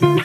Bye.